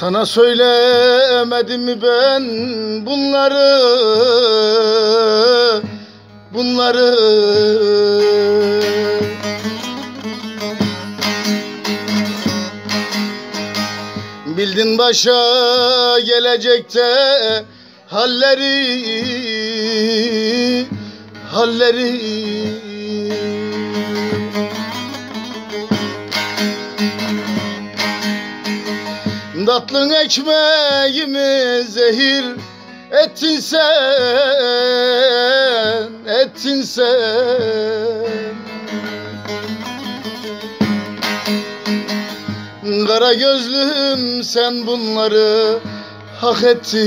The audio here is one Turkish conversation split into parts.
Sana söylemedim mi ben bunları? Bunları? Bildin başa gelecekte halleri halleri Tatlın ekmeğimi zehir ettin sen, ettin sen. Kara gözlüm sen bunları hak ettin,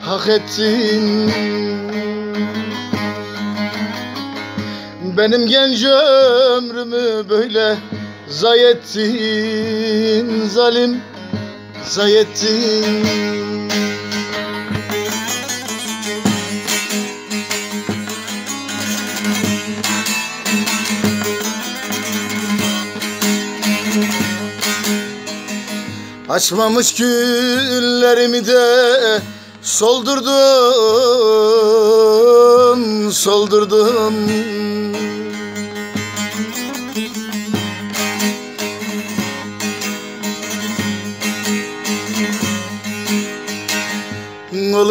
hak ettin. Benim genç ömrümü böyle Zay ettin zalim Zay ettin Açmamış güllerimi de soldurdun, soldurdun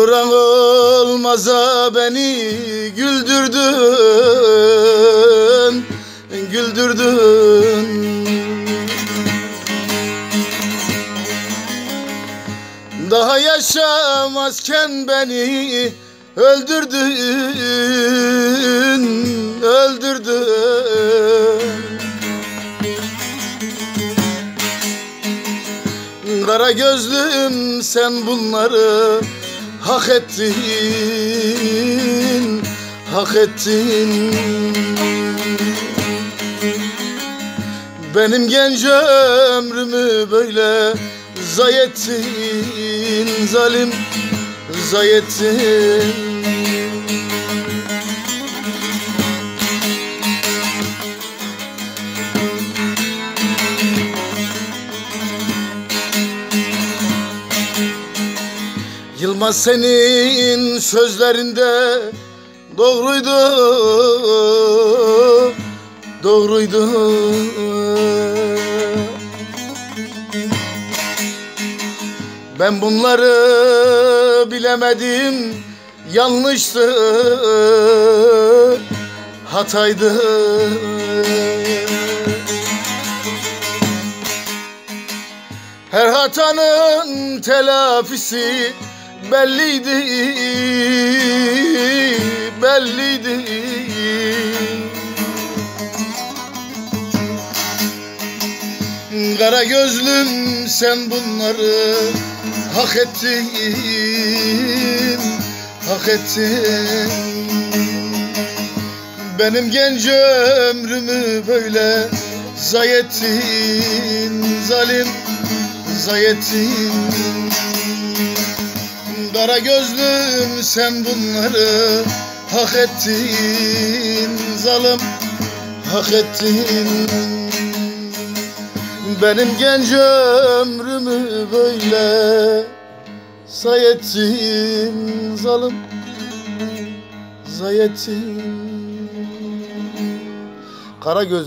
Olur an olmaza beni güldürdün Güldürdün. Daha yaşamazken beni öldürdün Öldürdün. Kara gözlüm sen bunları hak ettin, hak ettin. Benim genç ömrümü böyle zay ettin, zalim zay ettin. Yılmaz senin sözlerinde doğruydu, doğruydu. Ben bunları bilemedim, yanlıştı, hataydı. Her hatanın telafisi belliydi, belliydi. Kara gözlüm sen bunları hak ettin, hak ettin. Benim genç ömrümü böyle zay ettin zalim zay ettin Kara gözlüm sen bunları hak ettin zalim hak ettin. Benim genç ömrümü böyle say ettin zalim zay ettin. Kara gözlüm